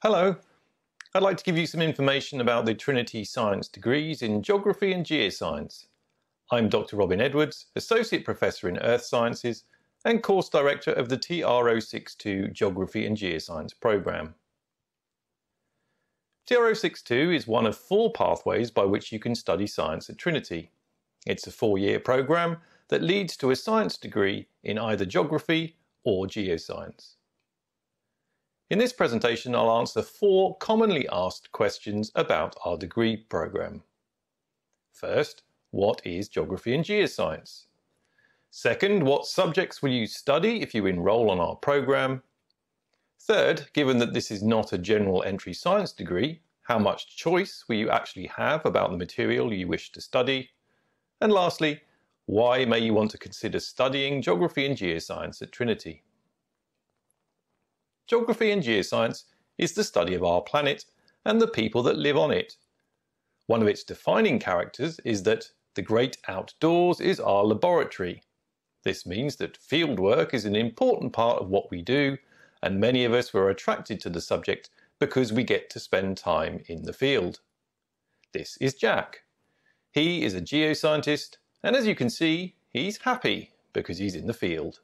Hello. I'd like to give you some information about the Trinity Science degrees in Geography and Geoscience. I'm Dr. Robin Edwards, Associate Professor in Earth Sciences and Course Director of the TR062 Geography and Geoscience programme. TR062 is one of four pathways by which you can study science at Trinity. It's a four-year programme that leads to a science degree in either geography or geoscience. In this presentation, I'll answer four commonly asked questions about our degree programme. First, what is geography and geoscience? Second, what subjects will you study if you enrol on our programme? Third, given that this is not a general entry science degree, how much choice will you actually have about the material you wish to study? And lastly, why may you want to consider studying geography and geoscience at Trinity? Geography and geoscience is the study of our planet and the people that live on it. One of its defining characters is that the great outdoors is our laboratory. This means that fieldwork is an important part of what we do, and many of us were attracted to the subject because we get to spend time in the field. This is Jack. He is a geoscientist, and as you can see, he's happy because he's in the field.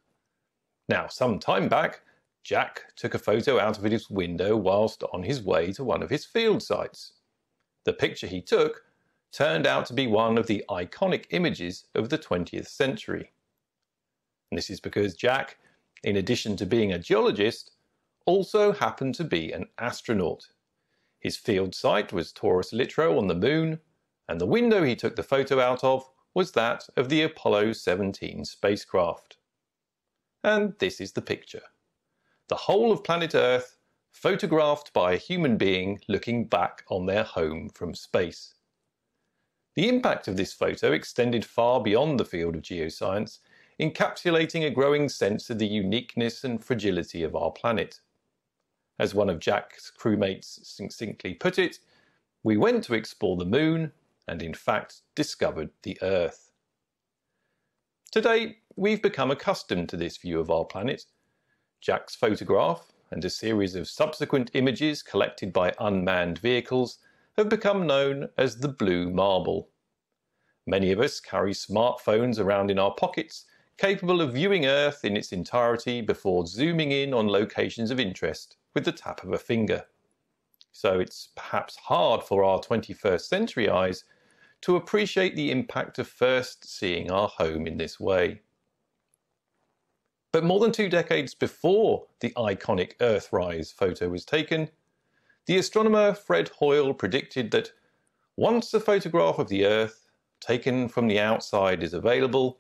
Now, some time back, Jack took a photo out of his window whilst on his way to one of his field sites. The picture he took turned out to be one of the iconic images of the 20th century. And this is because Jack, in addition to being a geologist, also happened to be an astronaut. His field site was Taurus Littrow on the moon, and the window he took the photo out of was that of the Apollo 17 spacecraft. And this is the picture the whole of planet Earth photographed by a human being looking back on their home from space. The impact of this photo extended far beyond the field of geoscience, encapsulating a growing sense of the uniqueness and fragility of our planet. As one of Jack's crewmates succinctly put it, we went to explore the moon and in fact discovered the Earth. Today, we've become accustomed to this view of our planet Jack's photograph and a series of subsequent images collected by unmanned vehicles have become known as the blue marble. Many of us carry smartphones around in our pockets capable of viewing Earth in its entirety before zooming in on locations of interest with the tap of a finger. So it's perhaps hard for our 21st century eyes to appreciate the impact of first seeing our home in this way. But more than two decades before the iconic Earthrise photo was taken, the astronomer Fred Hoyle predicted that once a photograph of the Earth taken from the outside is available,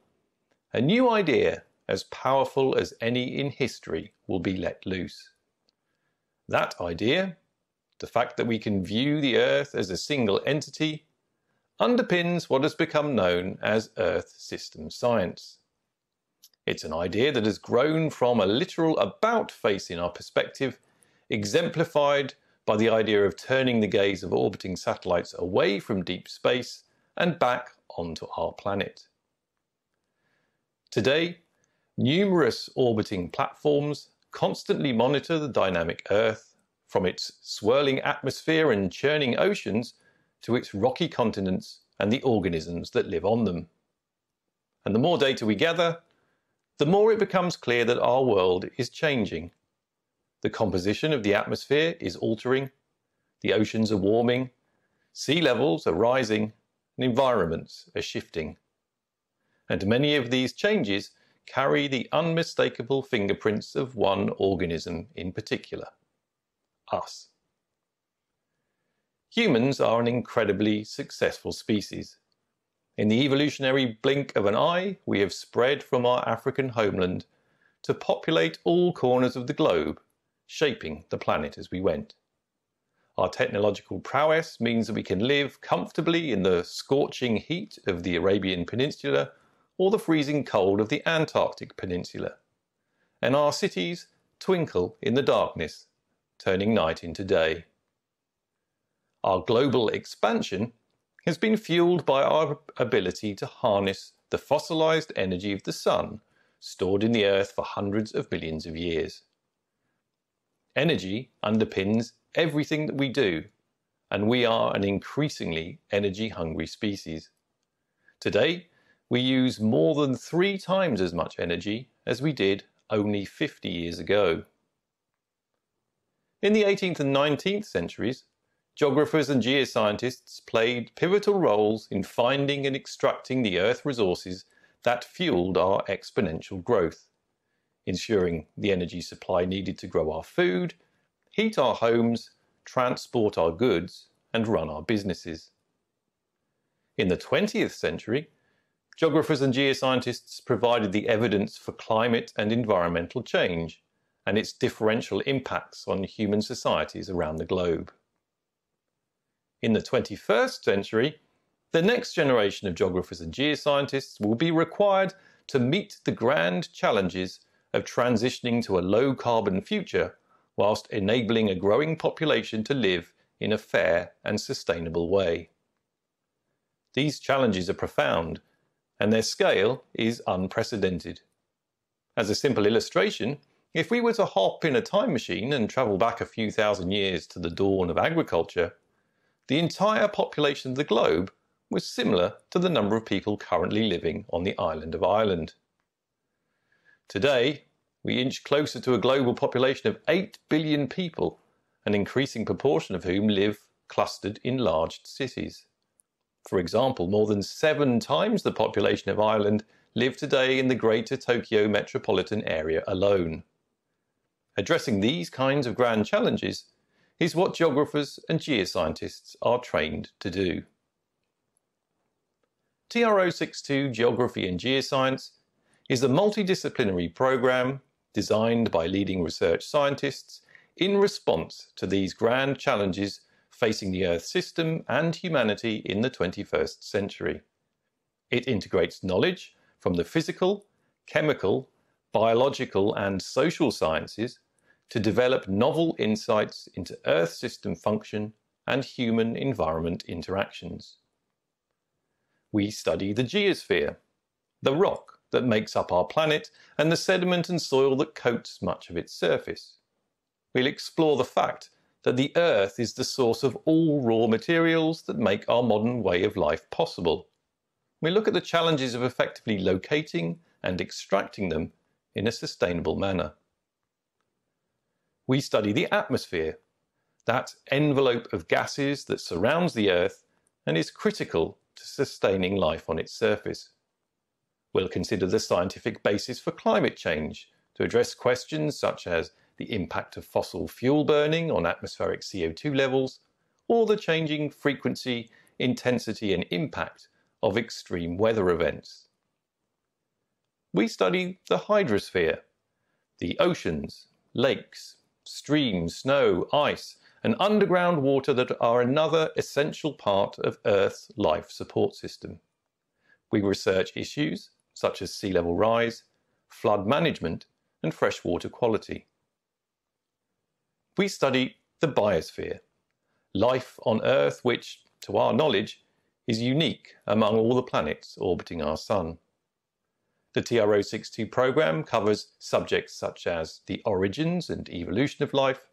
a new idea as powerful as any in history will be let loose. That idea, the fact that we can view the Earth as a single entity, underpins what has become known as Earth system science. It's an idea that has grown from a literal about face in our perspective, exemplified by the idea of turning the gaze of orbiting satellites away from deep space and back onto our planet. Today, numerous orbiting platforms constantly monitor the dynamic Earth, from its swirling atmosphere and churning oceans to its rocky continents and the organisms that live on them. And the more data we gather, the more it becomes clear that our world is changing. The composition of the atmosphere is altering, the oceans are warming, sea levels are rising, and environments are shifting. And many of these changes carry the unmistakable fingerprints of one organism in particular us. Humans are an incredibly successful species. In the evolutionary blink of an eye, we have spread from our African homeland to populate all corners of the globe, shaping the planet as we went. Our technological prowess means that we can live comfortably in the scorching heat of the Arabian Peninsula or the freezing cold of the Antarctic Peninsula. And our cities twinkle in the darkness, turning night into day. Our global expansion has been fueled by our ability to harness the fossilized energy of the sun stored in the earth for hundreds of billions of years. Energy underpins everything that we do, and we are an increasingly energy hungry species. Today, we use more than three times as much energy as we did only 50 years ago. In the 18th and 19th centuries, geographers and geoscientists played pivotal roles in finding and extracting the Earth resources that fueled our exponential growth, ensuring the energy supply needed to grow our food, heat our homes, transport our goods, and run our businesses. In the 20th century, geographers and geoscientists provided the evidence for climate and environmental change and its differential impacts on human societies around the globe. In the 21st century, the next generation of geographers and geoscientists will be required to meet the grand challenges of transitioning to a low carbon future whilst enabling a growing population to live in a fair and sustainable way. These challenges are profound and their scale is unprecedented. As a simple illustration, if we were to hop in a time machine and travel back a few thousand years to the dawn of agriculture, the entire population of the globe was similar to the number of people currently living on the island of Ireland. Today, we inch closer to a global population of 8 billion people, an increasing proportion of whom live clustered in large cities. For example, more than seven times the population of Ireland live today in the greater Tokyo metropolitan area alone. Addressing these kinds of grand challenges is what geographers and geoscientists are trained to do. TR062 Geography and Geoscience is a multidisciplinary program designed by leading research scientists in response to these grand challenges facing the Earth system and humanity in the 21st century. It integrates knowledge from the physical, chemical, biological, and social sciences to develop novel insights into Earth system function and human environment interactions. We study the geosphere, the rock that makes up our planet, and the sediment and soil that coats much of its surface. We'll explore the fact that the Earth is the source of all raw materials that make our modern way of life possible. We look at the challenges of effectively locating and extracting them in a sustainable manner we study the atmosphere, that envelope of gases that surrounds the Earth and is critical to sustaining life on its surface. We'll consider the scientific basis for climate change to address questions such as the impact of fossil fuel burning on atmospheric CO2 levels, or the changing frequency, intensity, and impact of extreme weather events. We study the hydrosphere, the oceans, lakes, streams, snow, ice, and underground water that are another essential part of Earth's life support system. We research issues such as sea level rise, flood management, and freshwater quality. We study the biosphere, life on Earth which, to our knowledge, is unique among all the planets orbiting our Sun. The TR062 program covers subjects such as the origins and evolution of life,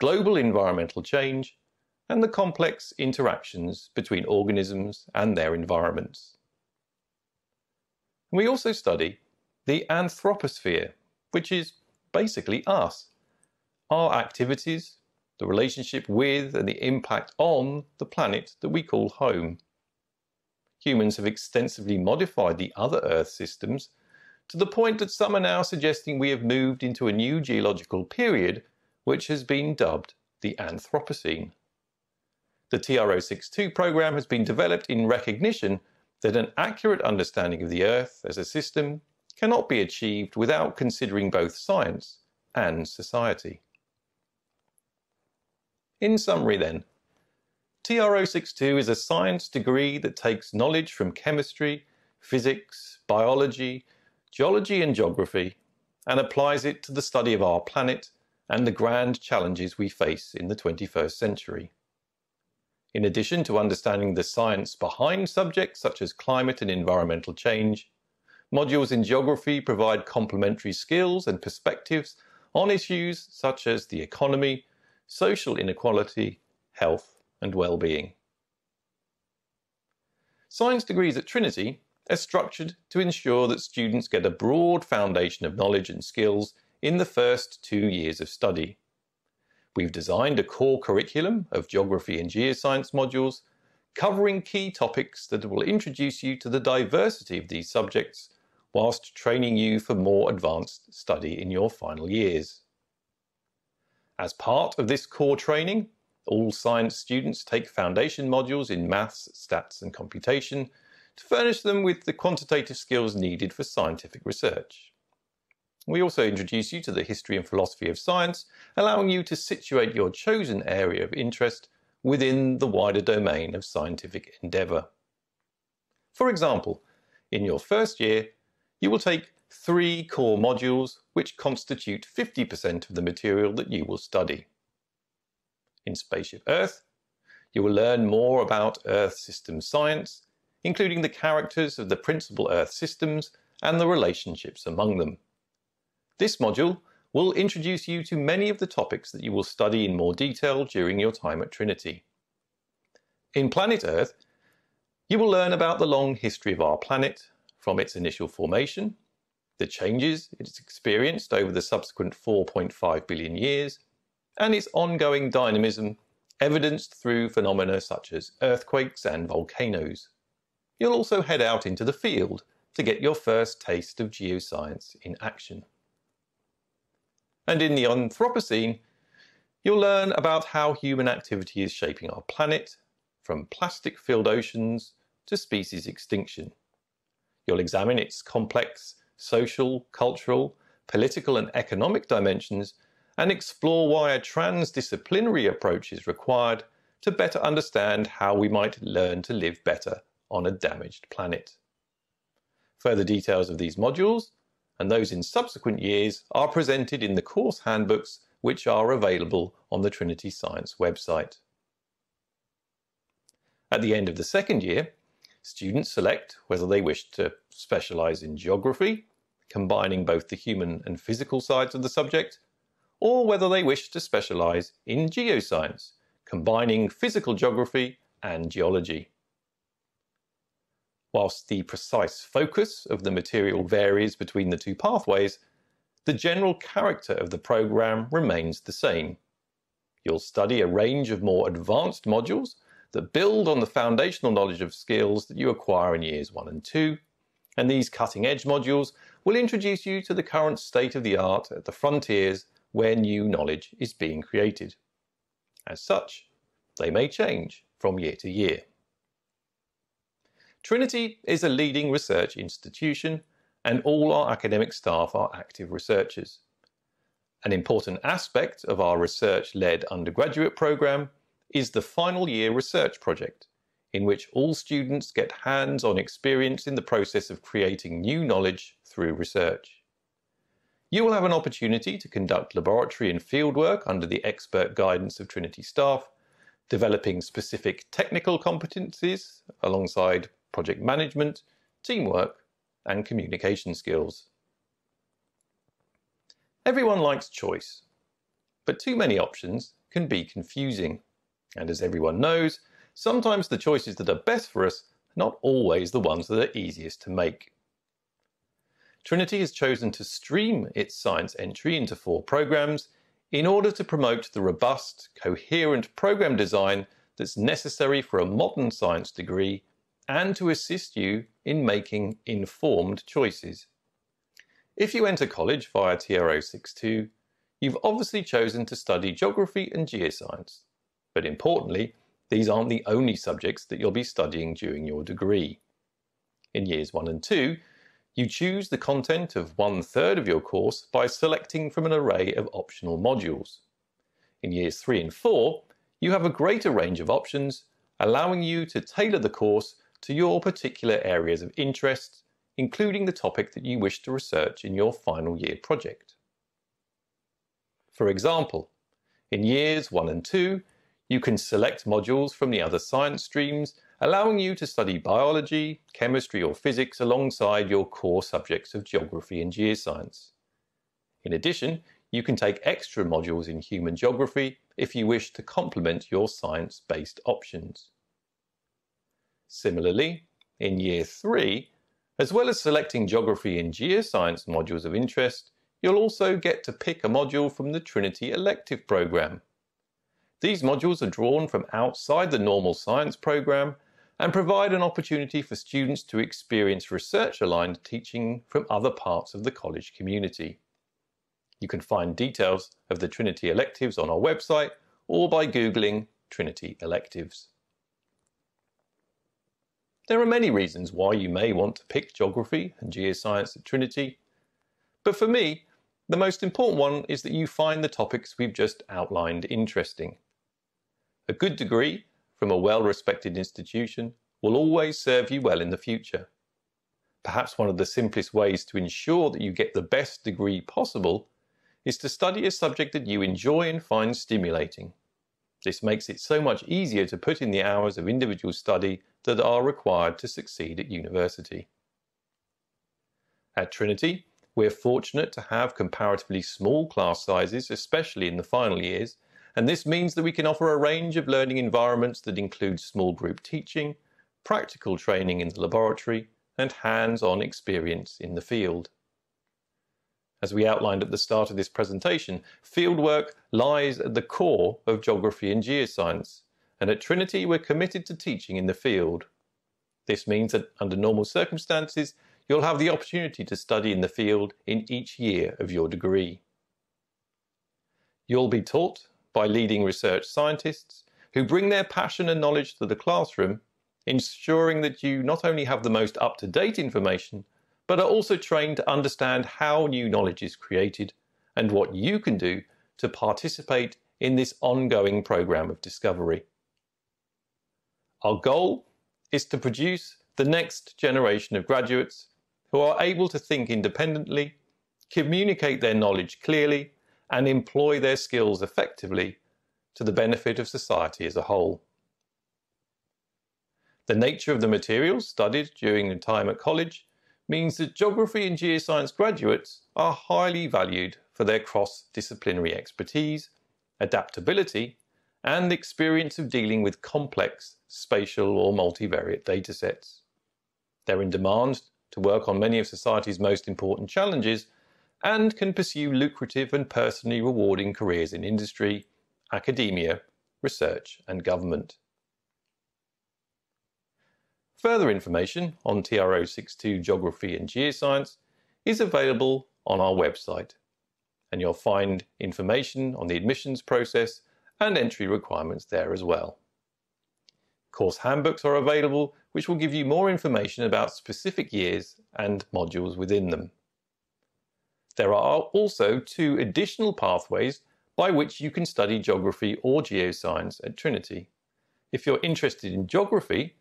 global environmental change, and the complex interactions between organisms and their environments. We also study the anthroposphere, which is basically us, our activities, the relationship with and the impact on the planet that we call home humans have extensively modified the other Earth systems to the point that some are now suggesting we have moved into a new geological period which has been dubbed the Anthropocene. The TR062 program has been developed in recognition that an accurate understanding of the Earth as a system cannot be achieved without considering both science and society. In summary then, TR062 is a science degree that takes knowledge from chemistry, physics, biology, geology and geography and applies it to the study of our planet and the grand challenges we face in the 21st century. In addition to understanding the science behind subjects such as climate and environmental change, modules in geography provide complementary skills and perspectives on issues such as the economy, social inequality, health and well-being. Science degrees at Trinity are structured to ensure that students get a broad foundation of knowledge and skills in the first two years of study. We've designed a core curriculum of geography and geoscience modules covering key topics that will introduce you to the diversity of these subjects whilst training you for more advanced study in your final years. As part of this core training, all science students take foundation modules in maths, stats and computation to furnish them with the quantitative skills needed for scientific research. We also introduce you to the history and philosophy of science, allowing you to situate your chosen area of interest within the wider domain of scientific endeavour. For example, in your first year, you will take three core modules which constitute 50% of the material that you will study. In Spaceship Earth, you will learn more about Earth system science, including the characters of the principal Earth systems and the relationships among them. This module will introduce you to many of the topics that you will study in more detail during your time at Trinity. In Planet Earth, you will learn about the long history of our planet from its initial formation, the changes it's experienced over the subsequent 4.5 billion years, and its ongoing dynamism evidenced through phenomena such as earthquakes and volcanoes. You'll also head out into the field to get your first taste of geoscience in action. And in the Anthropocene, you'll learn about how human activity is shaping our planet, from plastic-filled oceans to species extinction. You'll examine its complex social, cultural, political and economic dimensions and explore why a transdisciplinary approach is required to better understand how we might learn to live better on a damaged planet. Further details of these modules and those in subsequent years are presented in the course handbooks which are available on the Trinity Science website. At the end of the second year, Students select whether they wish to specialise in geography, combining both the human and physical sides of the subject, or whether they wish to specialise in geoscience, combining physical geography and geology. Whilst the precise focus of the material varies between the two pathways, the general character of the programme remains the same. You'll study a range of more advanced modules that build on the foundational knowledge of skills that you acquire in years one and two. And these cutting edge modules will introduce you to the current state of the art at the frontiers where new knowledge is being created. As such, they may change from year to year. Trinity is a leading research institution and all our academic staff are active researchers. An important aspect of our research-led undergraduate programme is the final year research project, in which all students get hands-on experience in the process of creating new knowledge through research. You will have an opportunity to conduct laboratory and fieldwork under the expert guidance of Trinity staff, developing specific technical competencies alongside project management, teamwork and communication skills. Everyone likes choice, but too many options can be confusing. And as everyone knows, sometimes the choices that are best for us are not always the ones that are easiest to make. Trinity has chosen to stream its science entry into four programs in order to promote the robust, coherent program design that's necessary for a modern science degree and to assist you in making informed choices. If you enter college via TR062, you've obviously chosen to study geography and geoscience. But importantly, these aren't the only subjects that you'll be studying during your degree. In years one and two, you choose the content of one third of your course by selecting from an array of optional modules. In years three and four, you have a greater range of options, allowing you to tailor the course to your particular areas of interest, including the topic that you wish to research in your final year project. For example, in years one and two, you can select modules from the other science streams, allowing you to study biology, chemistry or physics alongside your core subjects of geography and geoscience. In addition, you can take extra modules in human geography if you wish to complement your science-based options. Similarly, in Year 3, as well as selecting Geography and Geoscience modules of interest, you'll also get to pick a module from the Trinity elective programme. These modules are drawn from outside the normal science programme and provide an opportunity for students to experience research-aligned teaching from other parts of the college community. You can find details of the Trinity electives on our website or by Googling Trinity electives. There are many reasons why you may want to pick geography and geoscience at Trinity, but for me, the most important one is that you find the topics we've just outlined interesting. A good degree from a well-respected institution will always serve you well in the future. Perhaps one of the simplest ways to ensure that you get the best degree possible is to study a subject that you enjoy and find stimulating. This makes it so much easier to put in the hours of individual study that are required to succeed at university. At Trinity, we're fortunate to have comparatively small class sizes, especially in the final years, and this means that we can offer a range of learning environments that include small group teaching, practical training in the laboratory, and hands-on experience in the field. As we outlined at the start of this presentation, fieldwork lies at the core of geography and geoscience, and at Trinity we're committed to teaching in the field. This means that under normal circumstances, you'll have the opportunity to study in the field in each year of your degree. You'll be taught by leading research scientists who bring their passion and knowledge to the classroom, ensuring that you not only have the most up-to-date information, but are also trained to understand how new knowledge is created and what you can do to participate in this ongoing program of discovery. Our goal is to produce the next generation of graduates who are able to think independently, communicate their knowledge clearly, and employ their skills effectively to the benefit of society as a whole. The nature of the materials studied during the time at college means that geography and geoscience graduates are highly valued for their cross-disciplinary expertise, adaptability, and experience of dealing with complex spatial or multivariate datasets. They're in demand to work on many of society's most important challenges and can pursue lucrative and personally rewarding careers in industry, academia, research and government. Further information on TR062 Geography and Geoscience is available on our website and you'll find information on the admissions process and entry requirements there as well. Course handbooks are available which will give you more information about specific years and modules within them. There are also two additional pathways by which you can study geography or geoscience at Trinity. If you're interested in geography,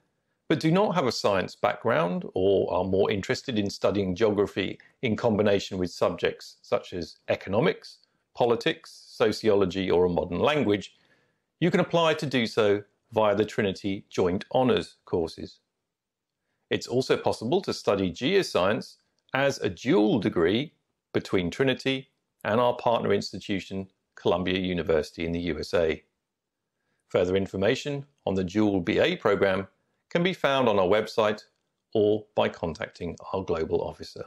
but do not have a science background or are more interested in studying geography in combination with subjects such as economics, politics, sociology or a modern language, you can apply to do so via the Trinity Joint Honours courses. It's also possible to study geoscience as a dual degree between Trinity and our partner institution, Columbia University in the USA. Further information on the dual BA program can be found on our website or by contacting our global officer.